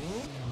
Mm-hmm.